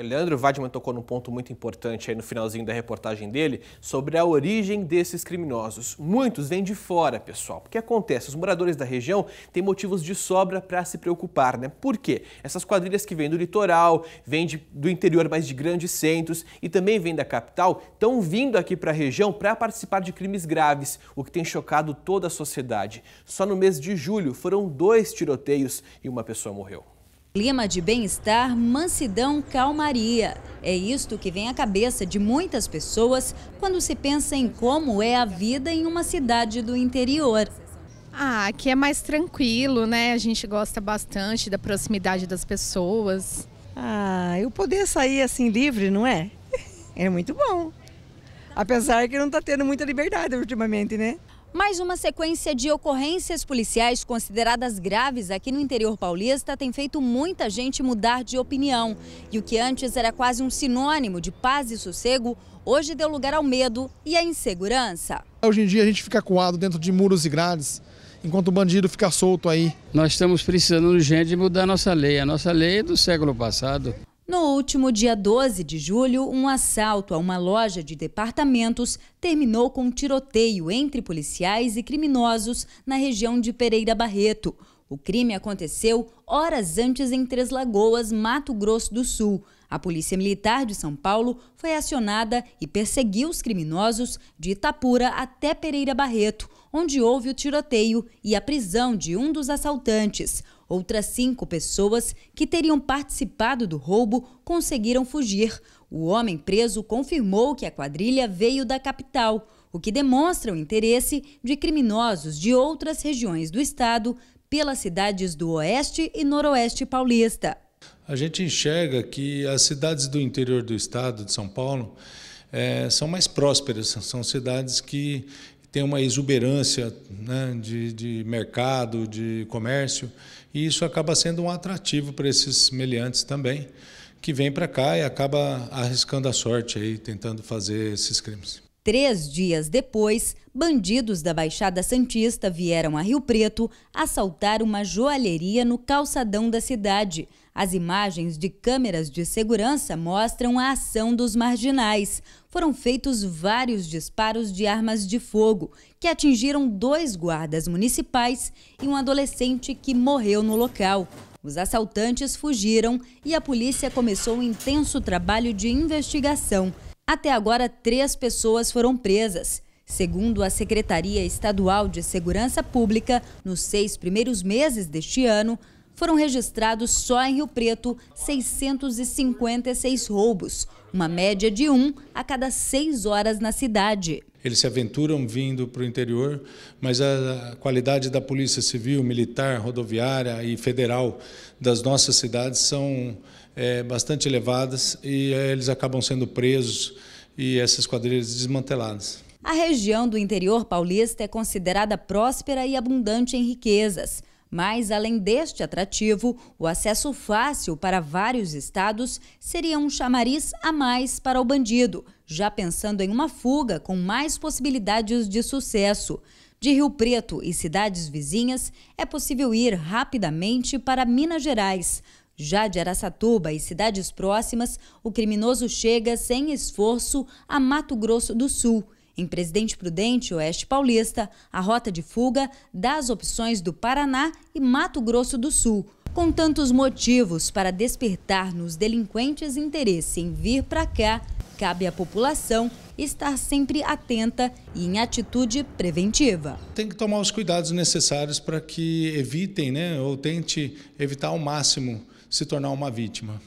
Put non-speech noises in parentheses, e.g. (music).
Leandro Vadman tocou num ponto muito importante aí no finalzinho da reportagem dele sobre a origem desses criminosos. Muitos vêm de fora, pessoal. O que acontece? Os moradores da região têm motivos de sobra para se preocupar, né? Por quê? Essas quadrilhas que vêm do litoral, vêm de, do interior, mas de grandes centros e também vêm da capital, estão vindo aqui para a região para participar de crimes graves, o que tem chocado toda a sociedade. Só no mês de julho foram dois tiroteios e uma pessoa morreu. Clima de bem-estar, mansidão, calmaria. É isto que vem à cabeça de muitas pessoas quando se pensa em como é a vida em uma cidade do interior. Ah, aqui é mais tranquilo, né? A gente gosta bastante da proximidade das pessoas. Ah, eu poder sair assim livre, não é? (laughs) É muito bom. Apesar que não está tendo muita liberdade ultimamente, né? Mais uma sequência de ocorrências policiais consideradas graves aqui no interior paulista tem feito muita gente mudar de opinião. E o que antes era quase um sinônimo de paz e sossego, hoje deu lugar ao medo e à insegurança. Hoje em dia a gente fica coado dentro de muros e grades, enquanto o bandido fica solto aí. Nós estamos precisando urgente de mudar a nossa lei. A nossa lei é do século passado. No último dia 12 de julho, um assalto a uma loja de departamentos terminou com um tiroteio entre policiais e criminosos na região de Pereira Barreto. O crime aconteceu horas antes em Três Lagoas, Mato Grosso do Sul. A Polícia Militar de São Paulo foi acionada e perseguiu os criminosos de Itapura até Pereira Barreto, onde houve o tiroteio e a prisão de um dos assaltantes. Outras cinco pessoas que teriam participado do roubo conseguiram fugir. O homem preso confirmou que a quadrilha veio da capital, o que demonstra o interesse de criminosos de outras regiões do estado pelas cidades do Oeste e Noroeste paulista. A gente enxerga que as cidades do interior do estado de São Paulo é, são mais prósperas, são cidades que tem uma exuberância né, de, de mercado, de comércio, e isso acaba sendo um atrativo para esses meliantes também, que vêm para cá e acaba arriscando a sorte aí, tentando fazer esses crimes. Três dias depois, bandidos da Baixada Santista vieram a Rio Preto assaltar uma joalheria no calçadão da cidade. As imagens de câmeras de segurança mostram a ação dos marginais. Foram feitos vários disparos de armas de fogo que atingiram dois guardas municipais e um adolescente que morreu no local. Os assaltantes fugiram e a polícia começou um intenso trabalho de investigação. Até agora, três pessoas foram presas. Segundo a Secretaria Estadual de Segurança Pública, nos seis primeiros meses deste ano, foram registrados só em Rio Preto 656 roubos, uma média de um a cada seis horas na cidade. Eles se aventuram vindo para o interior, mas a qualidade da Polícia Civil, Militar, Rodoviária e Federal das nossas cidades são é, bastante elevadas e é, eles acabam sendo presos e essas quadrilhas desmanteladas. A região do interior paulista é considerada próspera e abundante em riquezas. Mas, além deste atrativo, o acesso fácil para vários estados seria um chamariz a mais para o bandido, já pensando em uma fuga com mais possibilidades de sucesso. De Rio Preto e cidades vizinhas, é possível ir rapidamente para Minas Gerais. Já de Araçatuba e cidades próximas, o criminoso chega sem esforço a Mato Grosso do Sul em Presidente Prudente, Oeste Paulista, a rota de fuga dá as opções do Paraná e Mato Grosso do Sul. Com tantos motivos para despertar nos delinquentes interesse em vir para cá, cabe à população estar sempre atenta e em atitude preventiva. Tem que tomar os cuidados necessários para que evitem, né, ou tente evitar ao máximo se tornar uma vítima.